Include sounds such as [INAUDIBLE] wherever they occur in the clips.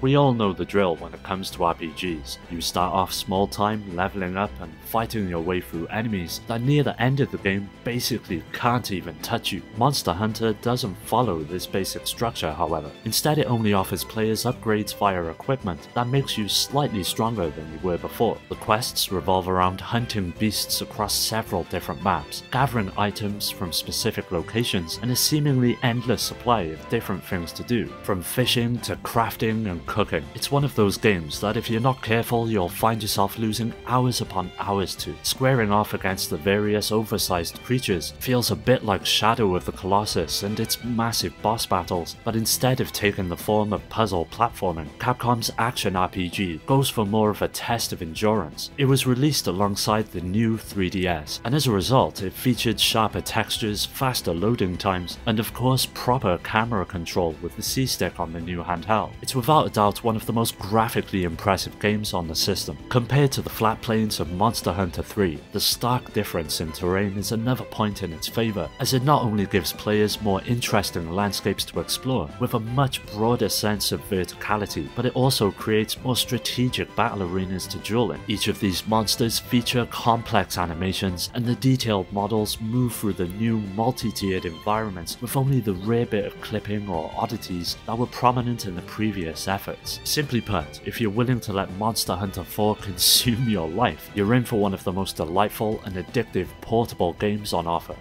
We all know the drill when it comes to RPGs. You start off small time, leveling up and fighting your way through enemies that near the end of the game basically can't even touch you. Monster Hunter doesn't follow this basic structure however. Instead it only offers players upgrades via equipment that makes you slightly stronger than you were before. The quests revolve around hunting beasts across several different maps, gathering items from specific locations, and a seemingly endless supply of different things to do, from fishing to crafting and cooking. It's one of those games that if you're not careful you'll find yourself losing hours upon hours to. Squaring off against the various oversized creatures feels a bit like Shadow of the Colossus and its massive boss battles, but instead of taking the form of puzzle platforming, Capcom's action RPG goes for more of a test of endurance. It was released alongside the new 3DS, and as a result it featured sharper textures, faster loading times, and of course proper camera control with the C-Stick on the new handheld. It's without a doubt one of the most graphically impressive games on the system. Compared to the flat plains of Monster Hunter 3, the stark difference in terrain is another point in its favour, as it not only gives players more interesting landscapes to explore, with a much broader sense of verticality, but it also creates more strategic battle arenas to duel in. Each of these monsters feature complex animations, and the detailed models move through the new multi-tiered environments with only the rare bit of clipping or oddities that were prominent in the previous Simply put, if you're willing to let Monster Hunter 4 [LAUGHS] consume your life, you're in for one of the most delightful and addictive portable games on offer.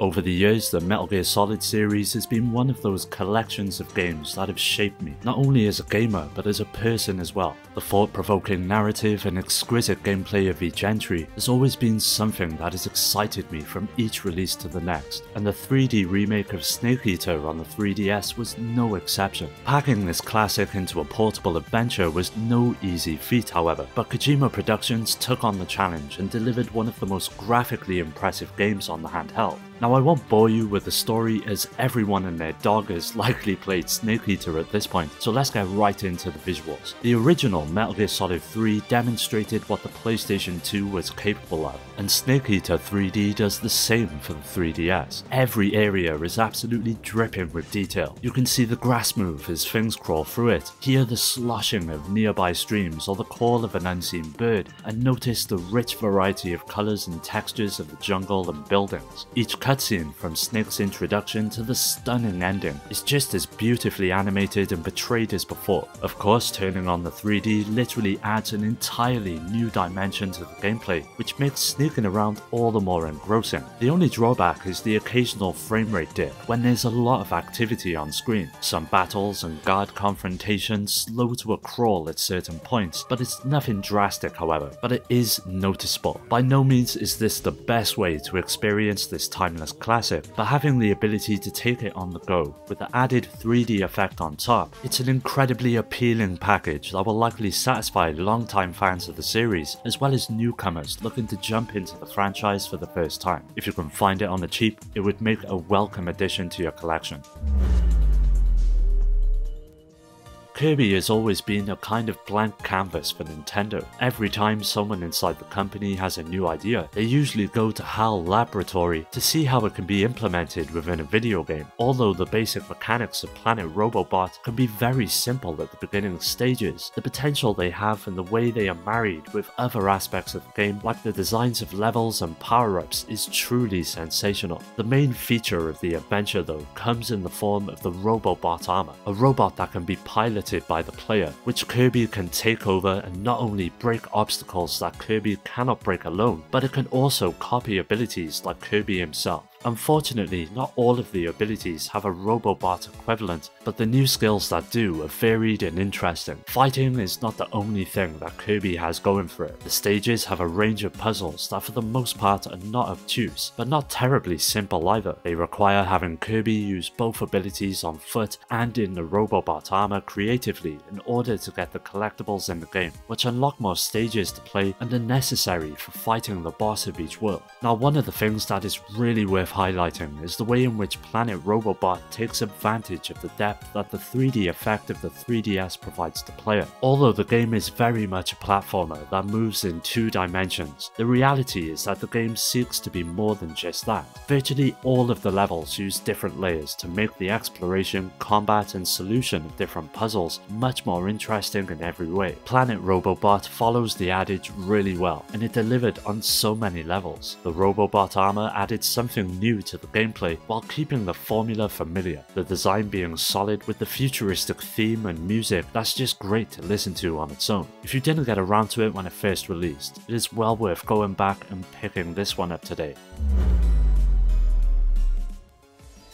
Over the years, the Metal Gear Solid series has been one of those collections of games that have shaped me, not only as a gamer, but as a person as well. The thought-provoking narrative and exquisite gameplay of each entry has always been something that has excited me from each release to the next, and the 3D remake of Snake Eater on the 3DS was no exception. Packing this classic into a portable adventure was no easy feat however, but Kojima Productions took on the challenge and delivered one of the most graphically impressive games on the handheld. Now I won't bore you with the story as everyone and their dog has likely played Snake Eater at this point, so let's get right into the visuals. The original Metal Gear Solid 3 demonstrated what the PlayStation 2 was capable of, and Snake Eater 3D does the same for the 3DS. Every area is absolutely dripping with detail. You can see the grass move as things crawl through it, hear the sloshing of nearby streams or the call of an unseen bird, and notice the rich variety of colours and textures of the jungle and buildings. Each cutscene from Snake's introduction to the stunning ending is just as beautifully animated and portrayed as before. Of course, turning on the 3D literally adds an entirely new dimension to the gameplay, which makes sneaking around all the more engrossing. The only drawback is the occasional frame rate dip when there's a lot of activity on screen. Some battles and guard confrontations slow to a crawl at certain points, but it's nothing drastic however, but it is noticeable. By no means is this the best way to experience this timeless classic, but having the ability to take it on the go with the added 3D effect on top, it's an incredibly appealing package that will likely satisfy longtime fans of the series as well as newcomers looking to jump into the franchise for the first time. If you can find it on the cheap, it would make a welcome addition to your collection. Kirby has always been a kind of blank canvas for Nintendo. Every time someone inside the company has a new idea, they usually go to HAL Laboratory to see how it can be implemented within a video game. Although the basic mechanics of Planet Robobot can be very simple at the beginning stages, the potential they have and the way they are married with other aspects of the game like the designs of levels and power-ups is truly sensational. The main feature of the adventure though comes in the form of the Robobot armor, a robot that can be piloted by the player, which Kirby can take over and not only break obstacles that Kirby cannot break alone, but it can also copy abilities like Kirby himself. Unfortunately, not all of the abilities have a Robobot equivalent, but the new skills that do are varied and interesting. Fighting is not the only thing that Kirby has going for it. The stages have a range of puzzles that for the most part are not obtuse, but not terribly simple either. They require having Kirby use both abilities on foot and in the Robobot armor creatively in order to get the collectibles in the game, which unlock more stages to play and are necessary for fighting the boss of each world. Now one of the things that is really worth highlighting is the way in which Planet Robobot takes advantage of the depth that the 3D effect of the 3DS provides the player. Although the game is very much a platformer that moves in two dimensions, the reality is that the game seeks to be more than just that. Virtually all of the levels use different layers to make the exploration, combat and solution of different puzzles much more interesting in every way. Planet Robobot follows the adage really well, and it delivered on so many levels. The Robobot armor added something new to the gameplay while keeping the formula familiar, the design being solid with the futuristic theme and music that's just great to listen to on its own. If you didn't get around to it when it first released, it is well worth going back and picking this one up today.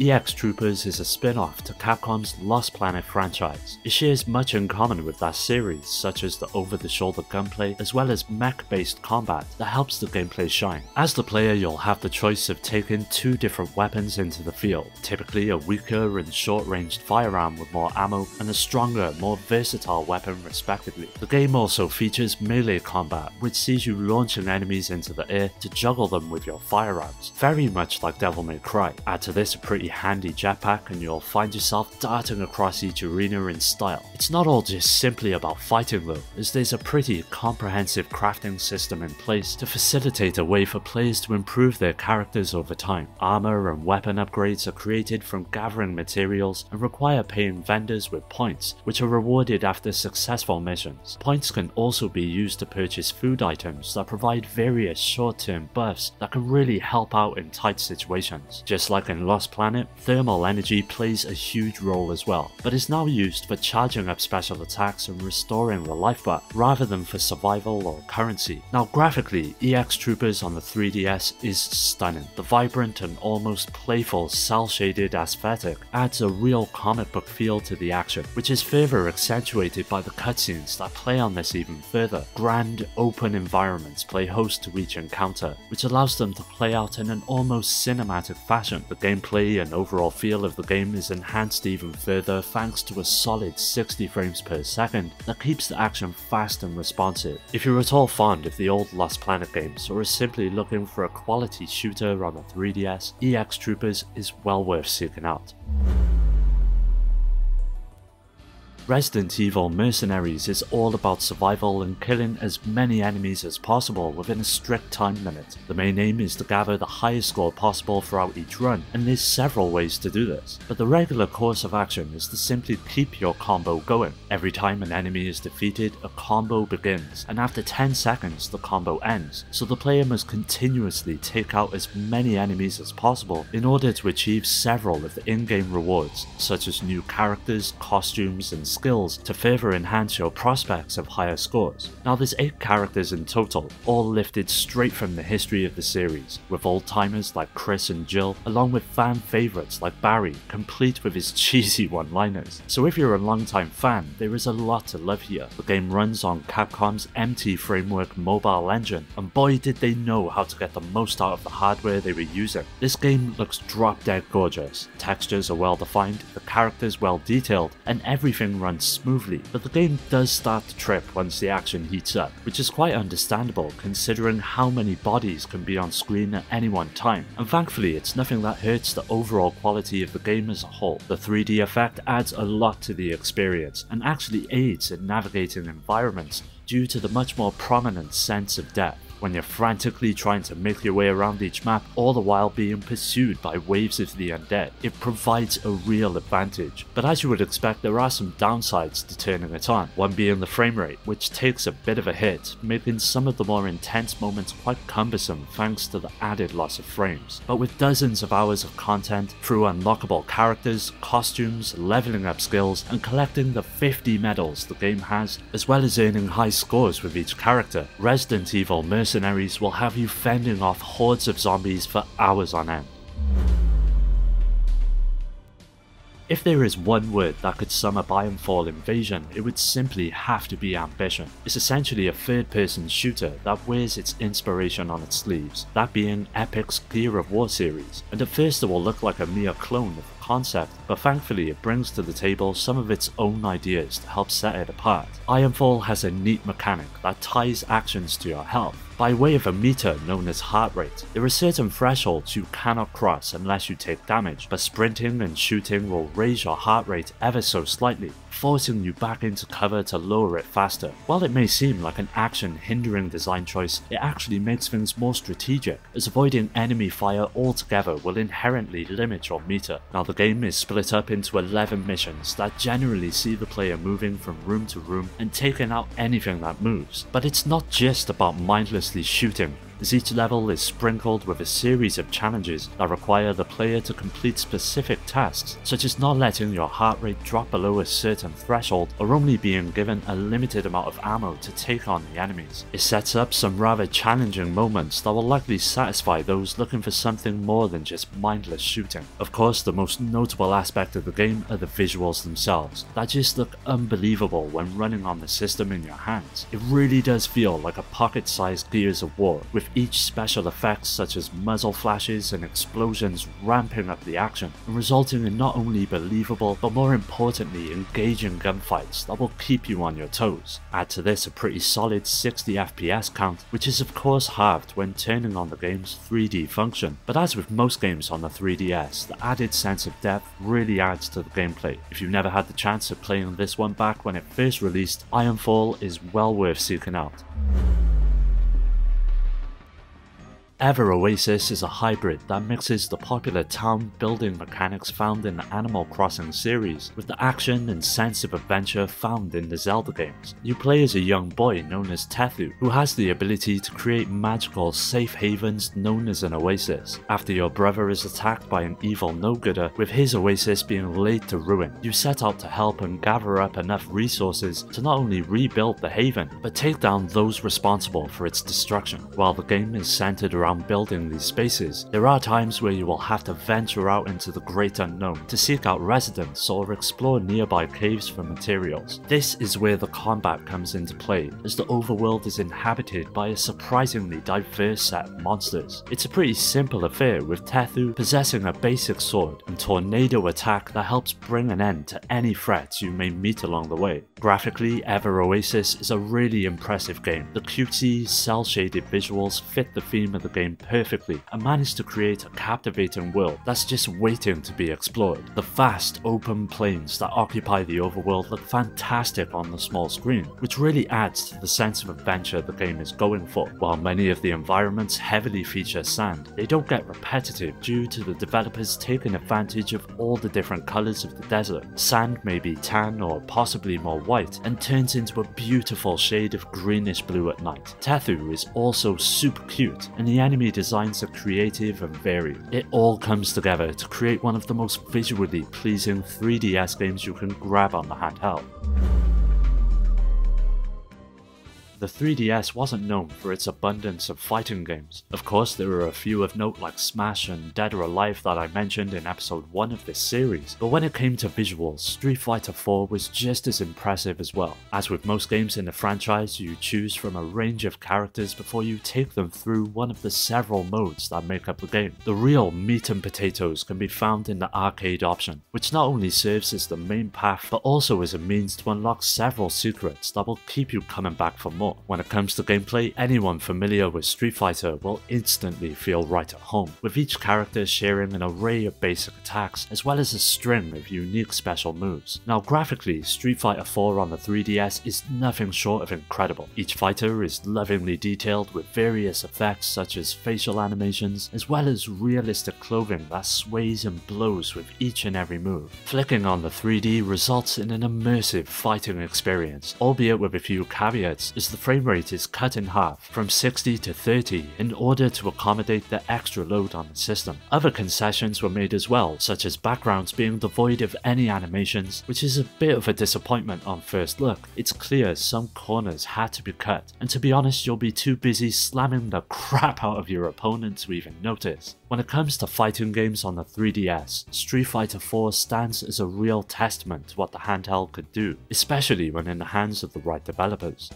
EX Troopers is a spin-off to Capcom's Lost Planet franchise. It shares much in common with that series, such as the over-the-shoulder gunplay as well as mech-based combat that helps the gameplay shine. As the player you'll have the choice of taking two different weapons into the field, typically a weaker and short-ranged firearm with more ammo and a stronger, more versatile weapon respectively. The game also features melee combat, which sees you launching enemies into the air to juggle them with your firearms, very much like Devil May Cry. Add to this a pretty handy jetpack and you'll find yourself darting across each arena in style. It's not all just simply about fighting though, as there's a pretty comprehensive crafting system in place to facilitate a way for players to improve their characters over time. Armor and weapon upgrades are created from gathering materials and require paying vendors with points, which are rewarded after successful missions. Points can also be used to purchase food items that provide various short-term buffs that can really help out in tight situations. Just like in Lost Planet, planet, thermal energy plays a huge role as well, but is now used for charging up special attacks and restoring the life bar, rather than for survival or currency. Now graphically, EX Troopers on the 3DS is stunning. The vibrant and almost playful cel-shaded aesthetic adds a real comic book feel to the action, which is further accentuated by the cutscenes that play on this even further. Grand, open environments play host to each encounter, which allows them to play out in an almost cinematic fashion. The gameplay and and overall feel of the game is enhanced even further thanks to a solid 60 frames per second that keeps the action fast and responsive. If you're at all fond of the old Lost Planet games or are simply looking for a quality shooter on the 3DS, EX Troopers is well worth seeking out. Resident Evil Mercenaries is all about survival and killing as many enemies as possible within a strict time limit. The main aim is to gather the highest score possible throughout each run, and there's several ways to do this. But the regular course of action is to simply keep your combo going. Every time an enemy is defeated, a combo begins, and after 10 seconds the combo ends, so the player must continuously take out as many enemies as possible in order to achieve several of the in-game rewards, such as new characters, costumes, and skills to further enhance your prospects of higher scores. Now there's 8 characters in total, all lifted straight from the history of the series, with old-timers like Chris and Jill, along with fan favourites like Barry, complete with his [LAUGHS] cheesy one-liners. So if you're a long-time fan, there is a lot to love here. The game runs on Capcom's MT Framework mobile engine, and boy did they know how to get the most out of the hardware they were using. This game looks drop dead gorgeous, textures are well defined, the characters well detailed, and everything runs runs smoothly, but the game does start to trip once the action heats up, which is quite understandable considering how many bodies can be on screen at any one time, and thankfully it's nothing that hurts the overall quality of the game as a whole. The 3D effect adds a lot to the experience, and actually aids in navigating environments due to the much more prominent sense of depth when you're frantically trying to make your way around each map, all the while being pursued by waves of the undead. It provides a real advantage, but as you would expect there are some downsides to turning it on, one being the frame rate, which takes a bit of a hit, making some of the more intense moments quite cumbersome thanks to the added loss of frames. But with dozens of hours of content, through unlockable characters, costumes, leveling up skills, and collecting the 50 medals the game has, as well as earning high scores with each character, Resident Evil Mercy mercenaries will have you fending off hordes of zombies for hours on end. If there is one word that could sum up Ironfall Invasion, it would simply have to be ambition. It's essentially a third-person shooter that wears its inspiration on its sleeves, that being Epic's Gear of War series, and at first it will look like a mere clone of the concept, but thankfully it brings to the table some of its own ideas to help set it apart. Ironfall has a neat mechanic that ties actions to your health, by way of a meter known as heart rate. There are certain thresholds you cannot cross unless you take damage, but sprinting and shooting will raise your heart rate ever so slightly, forcing you back into cover to lower it faster. While it may seem like an action hindering design choice, it actually makes things more strategic, as avoiding enemy fire altogether will inherently limit your meter. Now the game is split up into 11 missions that generally see the player moving from room to room and taking out anything that moves. But it's not just about mindlessly shooting, as each level is sprinkled with a series of challenges that require the player to complete specific tasks, such as not letting your heart rate drop below a certain threshold or only being given a limited amount of ammo to take on the enemies. It sets up some rather challenging moments that will likely satisfy those looking for something more than just mindless shooting. Of course, the most notable aspect of the game are the visuals themselves, that just look unbelievable when running on the system in your hands. It really does feel like a pocket-sized Gears of War, with each special effects such as muzzle flashes and explosions ramping up the action and resulting in not only believable but more importantly engaging gunfights that will keep you on your toes. Add to this a pretty solid 60 FPS count which is of course halved when turning on the game's 3D function, but as with most games on the 3DS, the added sense of depth really adds to the gameplay. If you've never had the chance of playing this one back when it first released, Ironfall is well worth seeking out. Ever Oasis is a hybrid that mixes the popular town building mechanics found in the Animal Crossing series with the action and sense of adventure found in the Zelda games. You play as a young boy known as Tethu, who has the ability to create magical safe havens known as an oasis. After your brother is attacked by an evil no-gooder, with his oasis being laid to ruin, you set out to help and gather up enough resources to not only rebuild the haven, but take down those responsible for its destruction. While the game is centered around around building these spaces, there are times where you will have to venture out into the great unknown to seek out residents or explore nearby caves for materials. This is where the combat comes into play, as the overworld is inhabited by a surprisingly diverse set of monsters. It's a pretty simple affair with Tethu possessing a basic sword and tornado attack that helps bring an end to any threats you may meet along the way. Graphically, Ever Oasis is a really impressive game. The cutesy, cel-shaded visuals fit the theme of the game perfectly and manage to create a captivating world that's just waiting to be explored. The vast, open plains that occupy the overworld look fantastic on the small screen, which really adds to the sense of adventure the game is going for. While many of the environments heavily feature sand, they don't get repetitive due to the developers taking advantage of all the different colours of the desert. Sand may be tan or possibly more white and turns into a beautiful shade of greenish blue at night. Tethu is also super cute and the enemy designs are creative and varied. It all comes together to create one of the most visually pleasing 3DS games you can grab on the handheld. The 3DS wasn't known for its abundance of fighting games. Of course, there are a few of note like Smash and Dead or Alive that I mentioned in episode 1 of this series, but when it came to visuals, Street Fighter 4 was just as impressive as well. As with most games in the franchise, you choose from a range of characters before you take them through one of the several modes that make up the game. The real meat and potatoes can be found in the arcade option, which not only serves as the main path, but also as a means to unlock several secrets that will keep you coming back for more more. When it comes to gameplay, anyone familiar with Street Fighter will instantly feel right at home, with each character sharing an array of basic attacks as well as a string of unique special moves. Now graphically, Street Fighter 4 on the 3DS is nothing short of incredible. Each fighter is lovingly detailed with various effects such as facial animations as well as realistic clothing that sways and blows with each and every move. Flicking on the 3D results in an immersive fighting experience, albeit with a few caveats as the frame rate is cut in half from 60 to 30 in order to accommodate the extra load on the system. Other concessions were made as well, such as backgrounds being devoid of any animations, which is a bit of a disappointment on first look. It's clear some corners had to be cut, and to be honest you'll be too busy slamming the [LAUGHS] crap out of your opponent to even notice. When it comes to fighting games on the 3DS, Street Fighter 4 stands as a real testament to what the handheld could do, especially when in the hands of the right developers.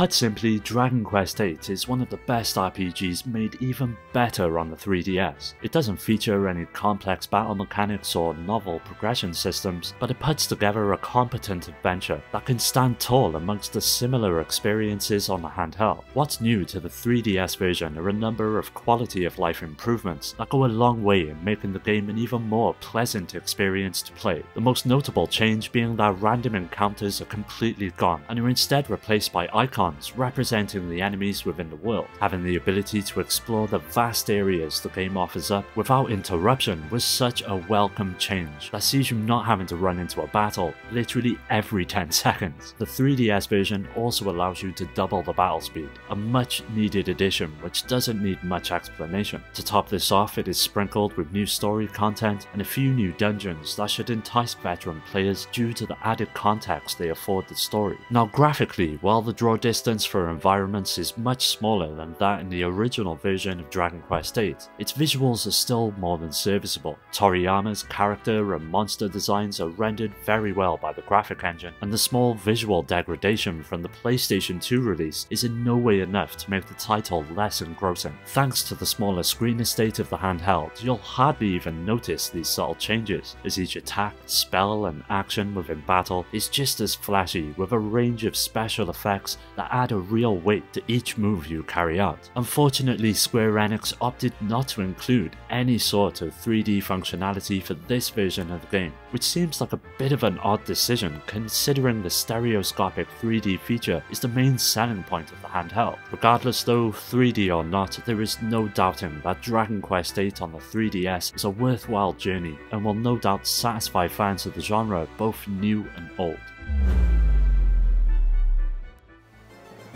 Put simply, Dragon Quest VIII is one of the best RPGs made even better on the 3DS. It doesn't feature any complex battle mechanics or novel progression systems, but it puts together a competent adventure that can stand tall amongst the similar experiences on the handheld. What's new to the 3DS version are a number of quality of life improvements that go a long way in making the game an even more pleasant experience to play. The most notable change being that random encounters are completely gone and are instead replaced by icons representing the enemies within the world. Having the ability to explore the vast areas the game offers up without interruption was such a welcome change that sees you not having to run into a battle literally every 10 [LAUGHS] seconds. The 3DS version also allows you to double the battle speed, a much needed addition which doesn't need much explanation. To top this off, it is sprinkled with new story content and a few new dungeons that should entice veteran players due to the added context they afford the story. Now graphically, while the draw distance for environments is much smaller than that in the original version of Dragon Quest VIII, its visuals are still more than serviceable. Toriyama's character and monster designs are rendered very well by the graphic engine, and the small visual degradation from the PlayStation 2 release is in no way enough to make the title less engrossing. Thanks to the smaller screen estate of the handheld, you'll hardly even notice these subtle changes, as each attack, spell and action within battle is just as flashy with a range of special effects that add a real weight to each move you carry out. Unfortunately, Square Enix opted not to include any sort of 3D functionality for this version of the game, which seems like a bit of an odd decision considering the stereoscopic 3D feature is the main selling point of the handheld. Regardless though, 3D or not, there is no doubting that Dragon Quest VIII on the 3DS is a worthwhile journey and will no doubt satisfy fans of the genre both new and old.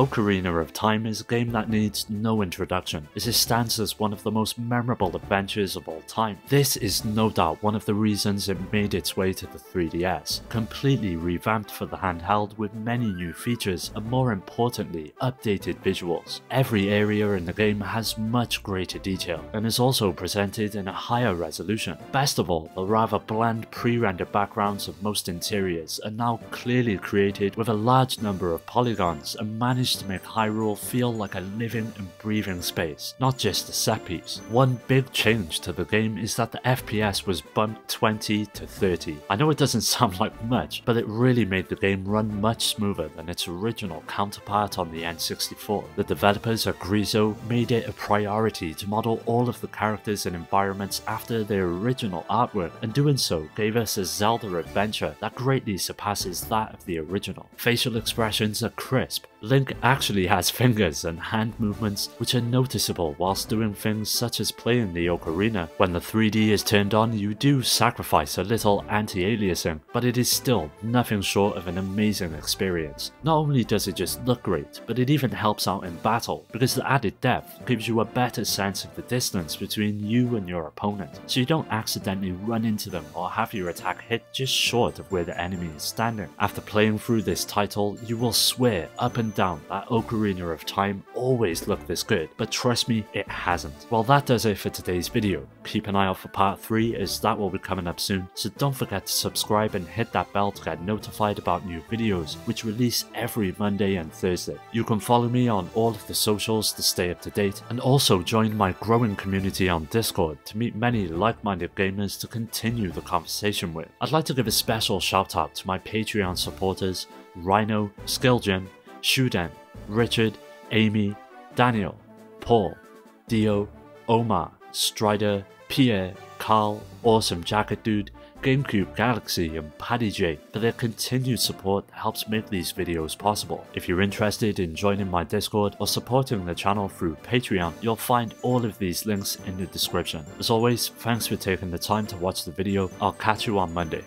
Ocarina of Time is a game that needs no introduction, it stands as one of the most memorable adventures of all time. This is no doubt one of the reasons it made its way to the 3DS, completely revamped for the handheld with many new features and more importantly, updated visuals. Every area in the game has much greater detail and is also presented in a higher resolution. Best of all, the rather bland pre-rendered backgrounds of most interiors are now clearly created with a large number of polygons and managed to make Hyrule feel like a living and breathing space, not just a set piece. One big change to the game is that the FPS was bumped 20 to 30. I know it doesn't [LAUGHS] sound like much, but it really made the game run much smoother than its original counterpart on the N64. The developers at Grezzo made it a priority to model all of the characters and environments after their original artwork, and doing so gave us a Zelda adventure that greatly surpasses that of the original. Facial expressions are crisp, Link actually has fingers and hand movements which are noticeable whilst doing things such as playing the ocarina. When the 3D is turned on you do sacrifice a little anti-aliasing, but it is still nothing short of an amazing experience. Not only does it just look great, but it even helps out in battle because the added depth gives you a better sense of the distance between you and your opponent, so you don't accidentally run into them or have your attack hit just short of where the enemy is standing. After playing through this title, you will swear up and down that Ocarina of Time always looked this good, but trust me, it hasn't. Well that does it for today's video. Keep an eye out for part 3 as that will be coming up soon, so don't forget to subscribe and hit that bell to get notified about new videos, which release every Monday and Thursday. You can follow me on all of the socials to stay up to date, and also join my growing community on Discord to meet many like-minded gamers to continue the conversation with. I'd like to give a special shout out to my Patreon supporters, Rhino, Skilljim, Shudan, Richard, Amy, Daniel, Paul, Dio, Omar, Strider, Pierre, Carl, Awesome Jacket Dude, GameCube Galaxy and Paddy J for their continued support that helps make these videos possible. If you're interested in joining my Discord or supporting the channel through Patreon, you'll find all of these links in the description. As always, thanks for taking the time to watch the video, I'll catch you on Monday.